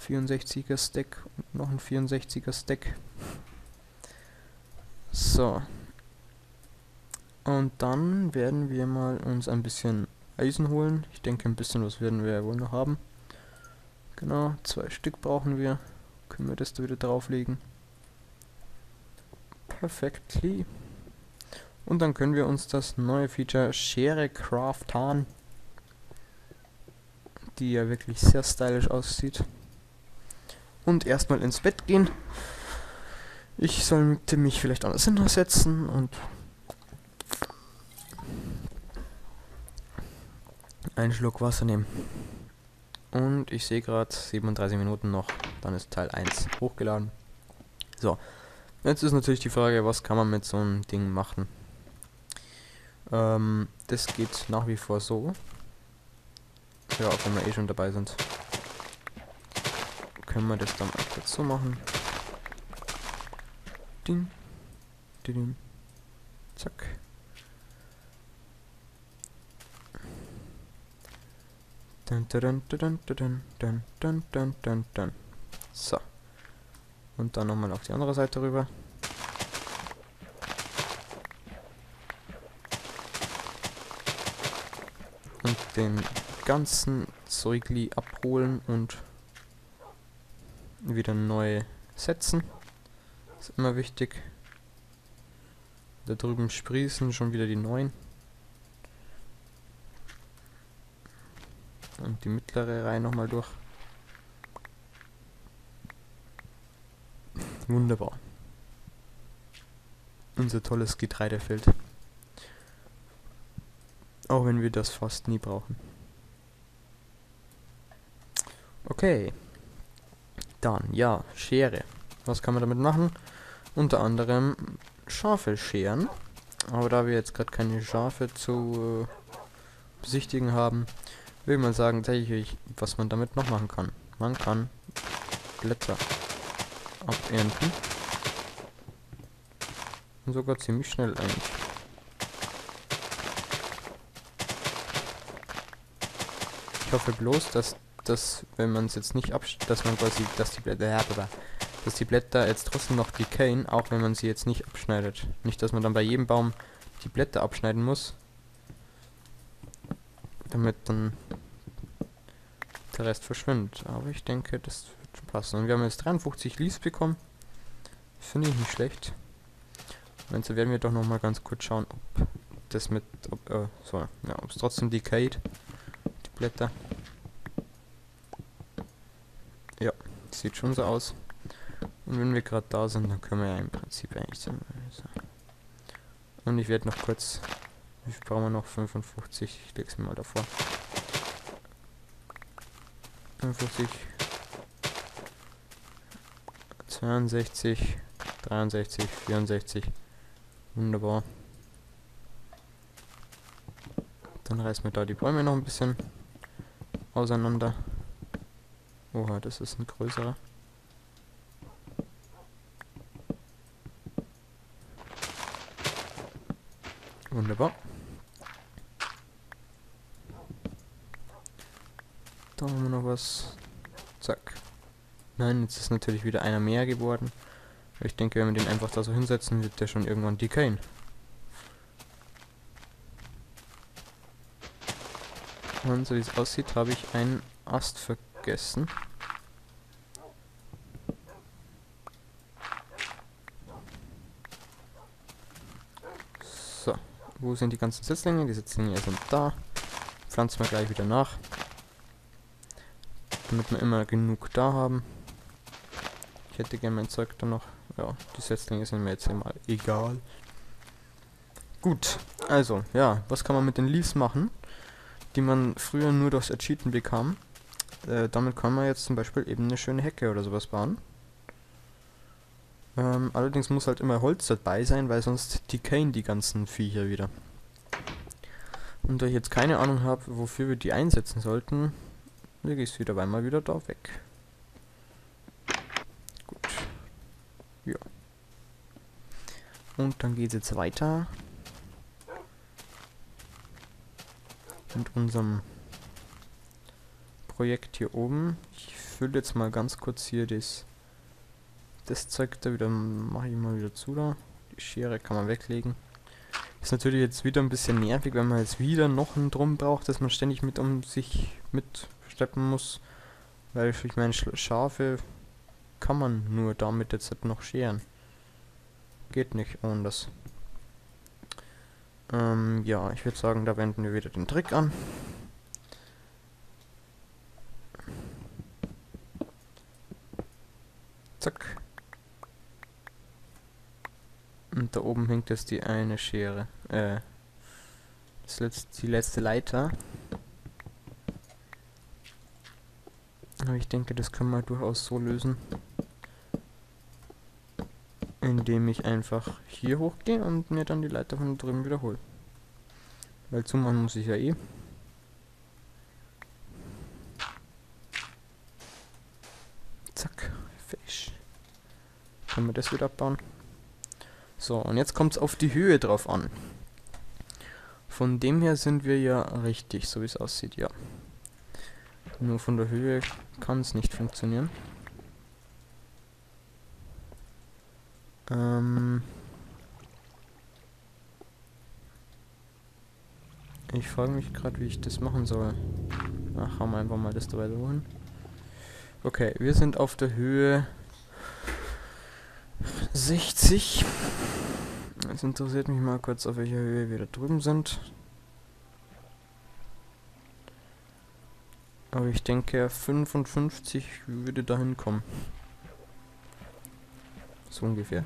64er Stack und noch ein 64er Stack. So. Und dann werden wir mal uns ein bisschen Eisen holen. Ich denke, ein bisschen was werden wir ja wohl noch haben. Genau, zwei Stück brauchen wir. Können wir das da wieder drauflegen. Perfectly. Und dann können wir uns das neue Feature Schere craften, die ja wirklich sehr stylisch aussieht. Und erstmal ins Bett gehen. Ich sollte mich vielleicht anders hinsetzen und einen Schluck Wasser nehmen. Und ich sehe gerade 37 Minuten noch, dann ist Teil 1 hochgeladen. So, jetzt ist natürlich die Frage, was kann man mit so einem Ding machen? Ähm, das geht nach wie vor so. Ja, auch wenn wir eh schon dabei sind. Können wir das dann auch dazu machen. Ding. Ding. Zack. Dun, dun, dun, dun, dun, dun, dun, dun, dun. So. Und dann nochmal auf die andere Seite rüber. Und den ganzen Zeugli abholen und wieder neu setzen. Ist immer wichtig. Da drüben sprießen schon wieder die neuen. Und die mittlere Reihe nochmal durch. Wunderbar. Unser tolles Getreidefeld. Auch wenn wir das fast nie brauchen. Okay. Dann, ja, Schere. Was kann man damit machen? Unter anderem Schafe scheren. Aber da wir jetzt gerade keine Schafe zu äh, besichtigen haben, will mal sagen, zeige was man damit noch machen kann. Man kann Blätter abernten. Und sogar ziemlich schnell eigentlich. Ich hoffe bloß, dass das, wenn man es jetzt nicht abschneidet, dass man quasi, dass die Blätter, ja, dass die Blätter jetzt trotzdem noch decayen, auch wenn man sie jetzt nicht abschneidet. Nicht, dass man dann bei jedem Baum die Blätter abschneiden muss, damit dann der Rest verschwindet. Aber ich denke, das wird schon passen. Und wir haben jetzt 53 Leaves bekommen. Finde ich nicht schlecht. Und so werden wir doch noch mal ganz kurz schauen, ob das mit, ob, äh, ja, es trotzdem decayed, die Blätter. Ja, sieht schon so aus. Und wenn wir gerade da sind, dann können wir ja im Prinzip eigentlich so. Und ich werde noch kurz, brauchen wir noch? 55, ich lege es mir mal davor. 55, 62, 63, 64. Wunderbar. Dann reißen wir da die Bäume noch ein bisschen auseinander. Oha, das ist ein größerer. Wunderbar. Da haben wir noch was. Zack. Nein, jetzt ist natürlich wieder einer mehr geworden. Ich denke, wenn wir den einfach da so hinsetzen, wird der schon irgendwann decayen. Und so wie es aussieht, habe ich einen Ast vergessen. So, wo sind die ganzen Setzlinge? Die Setzlinge sind da. Pflanzen wir gleich wieder nach. Damit wir immer genug da haben. Ich hätte gerne mein Zeug dann noch. Ja, die Setzlinge sind mir jetzt mal egal. Gut, also, ja, was kann man mit den Leaves machen, die man früher nur durchs Ercheaten bekam? Äh, damit kann man jetzt zum Beispiel eben eine schöne Hecke oder sowas bauen. Ähm, allerdings muss halt immer Holz dabei sein, weil sonst decayen die ganzen Viecher wieder. Und da ich jetzt keine Ahnung habe, wofür wir die einsetzen sollten, lege ich es wieder einmal wieder da weg. Gut. Ja. Und dann geht es jetzt weiter. Mit unserem Projekt hier oben. Ich fülle jetzt mal ganz kurz hier das, das Zeug da wieder, mache ich mal wieder zu da. Die Schere kann man weglegen. Ist natürlich jetzt wieder ein bisschen nervig, wenn man jetzt wieder noch einen Drum braucht, dass man ständig mit um sich mitsteppen muss. Weil ich meine, Schafe kann man nur damit jetzt noch scheren. Geht nicht anders. Ähm, ja, ich würde sagen, da wenden wir wieder den Trick an. Zack. Und da oben hängt jetzt die eine Schere. Äh, das letzte, die letzte Leiter. Aber ich denke, das können wir durchaus so lösen. Indem ich einfach hier hochgehe und mir dann die Leiter von drüben wiederhole. Weil zumachen muss ich ja eh. Zack, Fisch. Können wir das wieder abbauen? So, und jetzt kommt es auf die Höhe drauf an. Von dem her sind wir ja richtig, so wie es aussieht, ja. Nur von der Höhe kann es nicht funktionieren. Ähm ich frage mich gerade, wie ich das machen soll. Ach, haben wir einfach mal das dabei holen. Okay, wir sind auf der Höhe 60. Jetzt interessiert mich mal kurz, auf welcher Höhe wir da drüben sind. Aber ich denke, 55 würde dahin kommen. So ungefähr.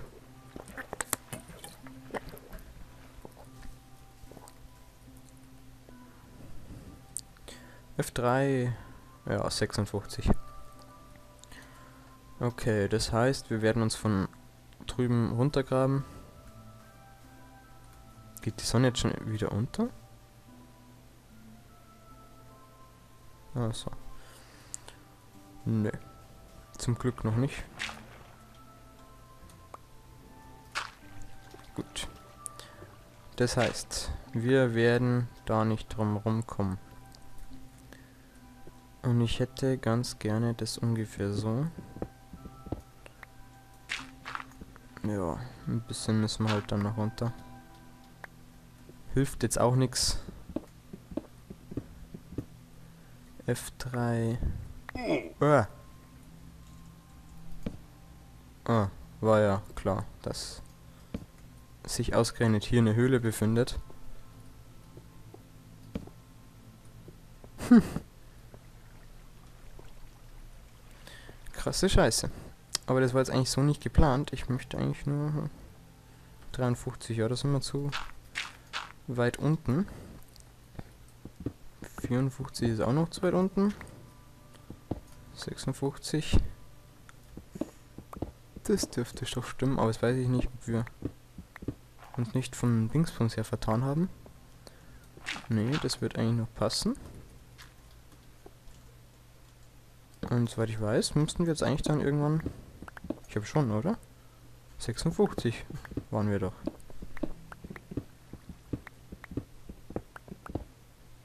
F3, ja, 56. Okay, das heißt, wir werden uns von drüben runtergraben. Geht die Sonne jetzt schon wieder unter? Also. Nö. Zum Glück noch nicht. Gut. Das heißt, wir werden da nicht drum rumkommen. Und ich hätte ganz gerne das ungefähr so. Ja, ein bisschen müssen wir halt dann noch runter. Hilft jetzt auch nichts. F3. Ah. ah, war ja klar, dass sich ausgerechnet hier eine Höhle befindet. Hm. Krasse Scheiße. Aber das war jetzt eigentlich so nicht geplant. Ich möchte eigentlich nur 53, ja, das sind wir zu weit unten. 54 ist auch noch zu weit unten. 56. Das dürfte doch stimmen, aber das weiß ich nicht, ob wir uns nicht vom Dingsbums her vertan haben. Nee, das wird eigentlich noch passen. Und soweit ich weiß, müssten wir jetzt eigentlich dann irgendwann ich schon, oder? 56 waren wir doch.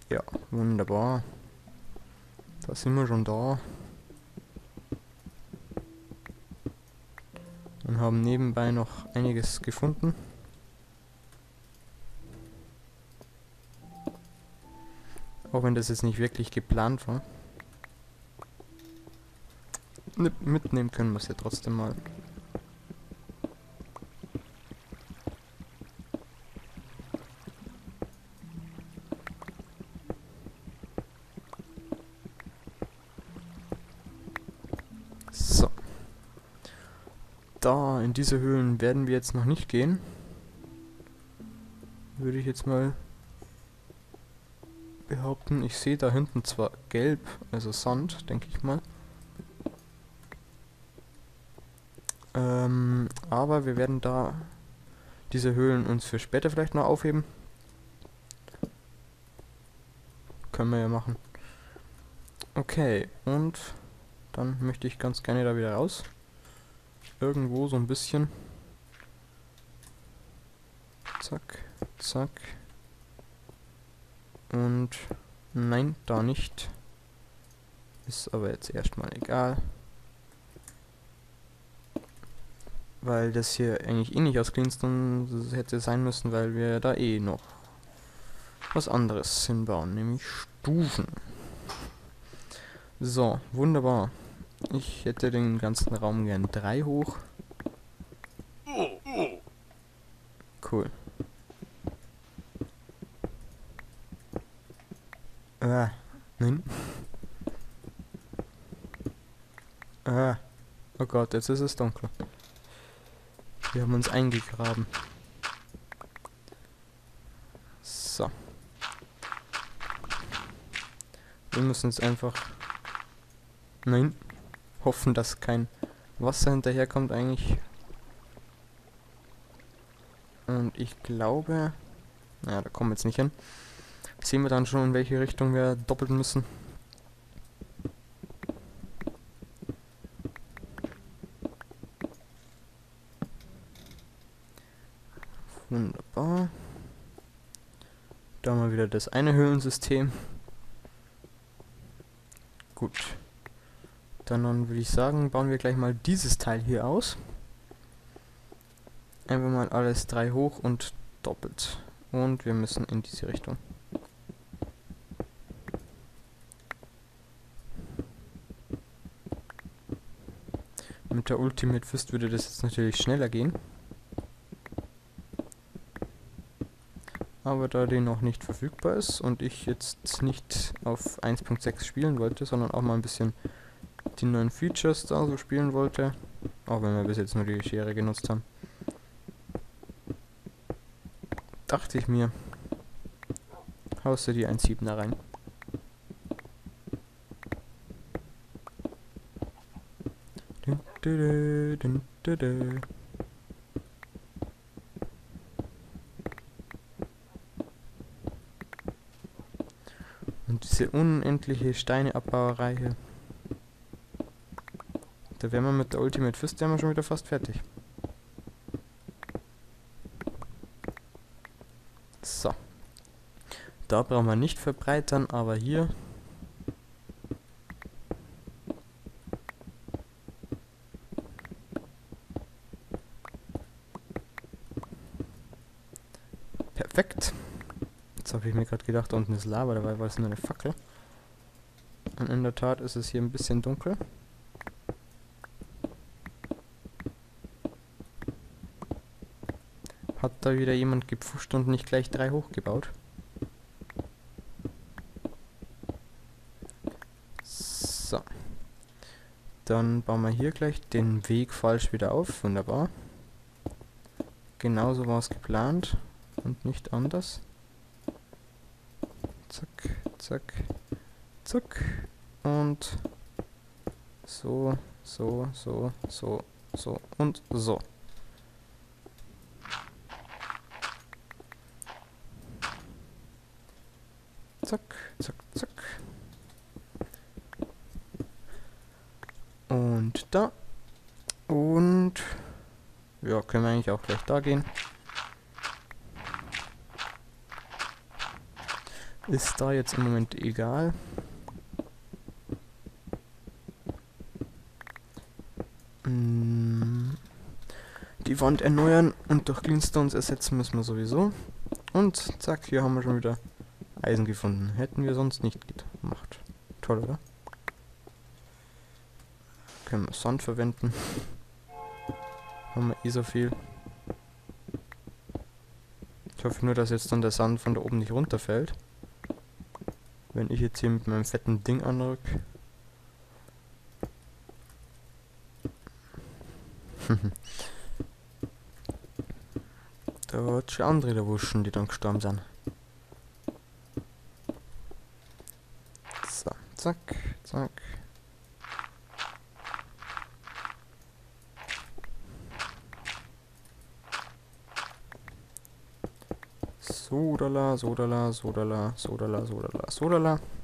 Ja, wunderbar. Da sind wir schon da. Und haben nebenbei noch einiges gefunden. Auch wenn das jetzt nicht wirklich geplant war. Mitnehmen können wir es ja trotzdem mal. So. Da, in diese Höhlen werden wir jetzt noch nicht gehen. Würde ich jetzt mal behaupten. Ich sehe da hinten zwar gelb, also Sand, denke ich mal. Ähm, aber wir werden da diese Höhlen uns für später vielleicht noch aufheben. Können wir ja machen. Okay, und dann möchte ich ganz gerne da wieder raus. Irgendwo so ein bisschen. Zack, zack. Und nein, da nicht. Ist aber jetzt erstmal egal. Weil das hier eigentlich eh nicht aus Cleanstone hätte sein müssen, weil wir da eh noch was anderes hinbauen, nämlich Stufen. So, wunderbar. Ich hätte den ganzen Raum gern 3 hoch. Cool. Äh, nein. Äh. Oh Gott, jetzt ist es dunkel. Wir haben uns eingegraben. So. Wir müssen jetzt einfach... Nein. Hoffen, dass kein Wasser hinterherkommt eigentlich. Und ich glaube... Naja, da kommen wir jetzt nicht hin. Sehen wir dann schon, in welche Richtung wir doppeln müssen. Wunderbar. Da mal wieder das eine Höhlensystem. Gut. Dann, dann würde ich sagen, bauen wir gleich mal dieses Teil hier aus. Einfach mal alles drei hoch und doppelt. Und wir müssen in diese Richtung. Mit der Ultimate Fist würde das jetzt natürlich schneller gehen. Aber da die noch nicht verfügbar ist und ich jetzt nicht auf 1.6 spielen wollte, sondern auch mal ein bisschen die neuen Features da so spielen wollte, auch wenn wir bis jetzt nur die Schere genutzt haben, dachte ich mir, haust du die 1.7er rein. Dun, dun, dun, diese unendliche Steineabbauerei hier. Da wären wir mit der Ultimate Fist ja schon wieder fast fertig. So. Da brauchen wir nicht verbreitern, aber hier... Perfekt. Jetzt habe ich mir gerade gedacht, da unten ist Lava, dabei war es nur eine Fackel. Und in der Tat ist es hier ein bisschen dunkel. Hat da wieder jemand gepfuscht und nicht gleich drei hochgebaut? So. Dann bauen wir hier gleich den Weg falsch wieder auf. Wunderbar. Genauso war es geplant und nicht anders. Zack, zack. Und so, so, so, so, so und so. Zack, zack, zack. Und da. Und ja, können wir eigentlich auch gleich da gehen. Ist da jetzt im Moment egal. Mm. Die Wand erneuern und durch Cleanstones ersetzen müssen wir sowieso. Und zack, hier haben wir schon wieder Eisen gefunden. Hätten wir sonst nicht gemacht. Toll, oder? Können wir Sand verwenden. haben wir eh so viel. Ich hoffe nur, dass jetzt dann der Sand von da oben nicht runterfällt. Wenn ich jetzt hier mit meinem fetten Ding anrück. da hat schon andere da wuschen, die dann gestorben sind. So, zack, zack. Sodala, Sodala, Sodala, Sodala, Sodala, Sodala.